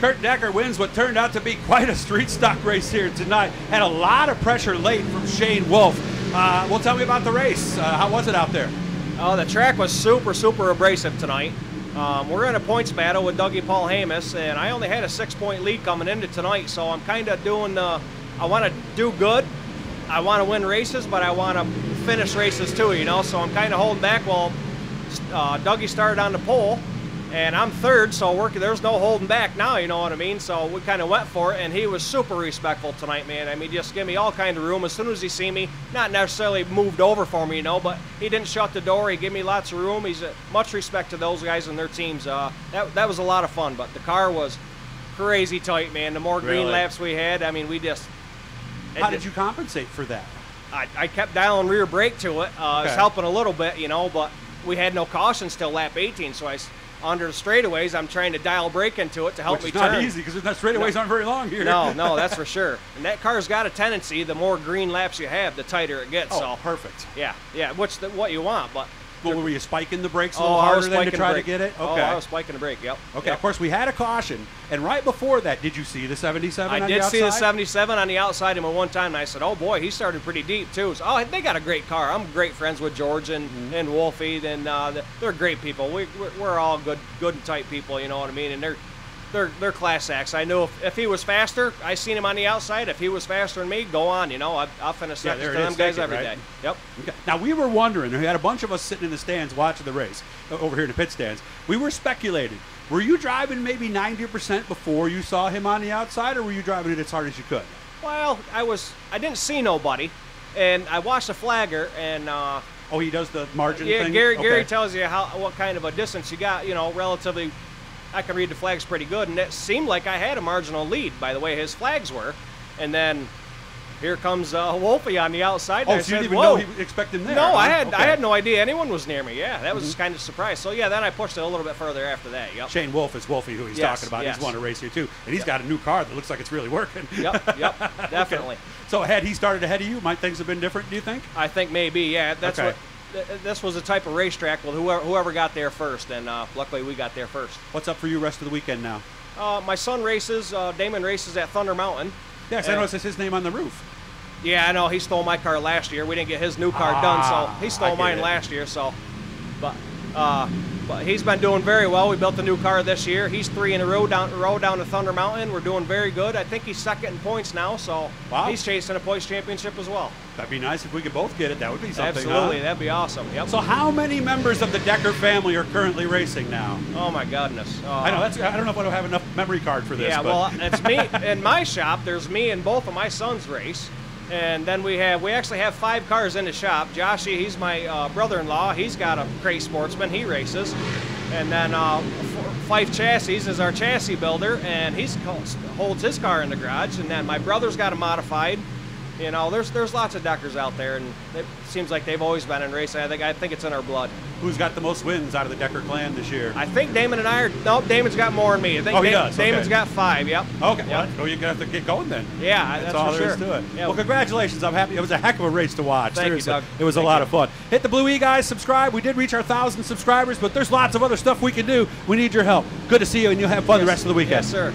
Kurt Decker wins what turned out to be quite a street stock race here tonight. Had a lot of pressure late from Shane Wolf. Uh, well, tell me about the race. Uh, how was it out there? Oh, the track was super, super abrasive tonight. Um, we're in a points battle with Dougie Paul Hamus, and I only had a six-point lead coming into tonight, so I'm kind of doing. Uh, I want to do good. I want to win races, but I want to finish races too. You know, so I'm kind of holding back. Well, uh, Dougie started on the pole, and I'm third, so there's no holding back now, you know what I mean? So we kind of went for it, and he was super respectful tonight, man. I mean, just give me all kind of room. As soon as he see me, not necessarily moved over for me, you know, but he didn't shut the door. He gave me lots of room. He's uh, much respect to those guys and their teams. Uh, that that was a lot of fun, but the car was crazy tight, man. The more green Really? laps we had, I mean, we just. How did you compensate for that? I, I kept dialing rear brake to it. Uh, It's Okay. helping a little bit, you know, but we had no cautions till lap 18, so I under the straightaways, I'm trying to dial brake into it to help Which me is not turn. easy because the straightaways aren't very long here. No, no, that's for sure. And that car's got a tendency, the more green laps you have, the tighter it gets. Oh, so perfect. yeah, yeah, which the, what you want, but Well, were you spiking the brakes a oh, little I harder than to try to get it? Oh, Okay. I was spiking the brake. Yep. Okay, Yep. of course, we had a caution. And right before that, did you see the 77 I on did the see the outside? 77 on the outside of him one time, and I said, "Oh boy, he started pretty deep too." So, oh, they got a great car. I'm great friends with George and, Mm-hmm. and Wolfie, and uh, they're great people. We, we're, we're all good, good and tight people. You know what I mean? And they're they're they're class acts. I know if, if he was faster, I seen him on the outside. If he was faster than me, go on. You know, I, I'll finish Yeah, next to them guys it, every day. right? Yep. Okay. Now we were wondering. We had a bunch of us sitting in the stands watching the race uh, over here in the pit stands. We were speculating. Were you driving maybe 90% before you saw him on the outside, or were you driving it as hard as you could? Well, I was I didn't see nobody, and I watched the flagger and. Uh, Oh, he does the margin Yeah, thing. Gary. Gary tells you how what kind of a distance you got. You know, relatively. I can read the flags pretty good, and it seemed like I had a marginal lead by the way his flags were, and then here comes uh, Wolfie on the outside. Oh, I so you said, didn't even Whoa. know he expected him there? No, huh? I had I Okay. Mm-hmm. had no idea anyone was near me. Yeah, that was kind of surprised. So yeah, then I pushed it a little bit further after that. Yep. Shane Wolf is Wolfie, who he's Yes, talking about. yes. He's won a race here too, and he's got a new car that looks like it's really working. Yep. Yep. Definitely. So had he started ahead of you, might things have been different? Do you think? I think maybe. Yeah. That's Okay. what. Th- This was a type of racetrack Well, whoever, whoever got there first, and uh, luckily we got there first. What's up for you rest of the weekend now? Uh, my son races. Uh, Damon races at Thunder Mountain. Yes, I noticed his name on the roof. Yeah, I know. He stole my car last year. We didn't get his new car done, so Ah, he stole mine it. last year. So, but uh, but he's been doing very well. We built a new car this year. He's three in a row down row down to Thunder Mountain. We're doing very good. I think he's second in points now. So Wow. he's chasing a points championship as well. That'd be nice if we could both get it. That would be something. huh? Absolutely, that'd be awesome. Yep. So how many members of the Decker family are currently racing now? oh my goodness. Uh, I know that's. I don't know if I don't have enough memory card for this. Yeah, but well, it's me in my shop. There's me and both of my sons race, and then we have we actually have five cars in the shop. Joshy, he's my uh, brother-in-law. He's got a great sportsman. He races, and then uh, Fife Chassis is our chassis builder, and he's holds his car in the garage. And then my brother's got a modified. You know, there's there's lots of Deckers out there, and it seems like they've always been in racing. I think I think it's in our blood. who's got the most wins out of the Decker clan this year? I think Damon and I are. No, Damon's got more than me. I think Oh, he Da- does, Damon's okay. got five. Yep. Okay, Yep. well, you're gonna have to get going then. Yeah, that's, all for there sure. is to it. Yeah. Well, congratulations. I'm happy. It was a heck of a race to watch. Thank you, Doug. It was a lot you. of fun. Hit the Blue E guys, subscribe. We did reach our thousand subscribers, but there's lots of other stuff we can do. We need your help. Good to see you, and you'll have fun the rest of the weekend. Yes, sir.